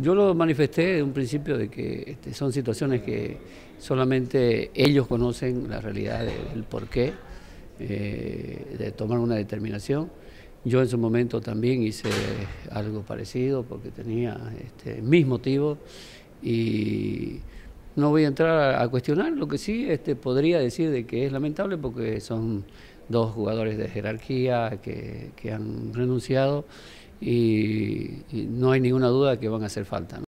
yo lo manifesté de un principio de que este, son situaciones que solamente ellos conocen la realidad del porqué eh, de tomar una determinación. Yo en su momento también hice algo parecido porque tenía este, mis motivos y no voy a entrar a cuestionar, lo que sí este, podría decir de que es lamentable porque son dos jugadores de jerarquía que, han renunciado y, y no hay ninguna duda que van a hacer falta.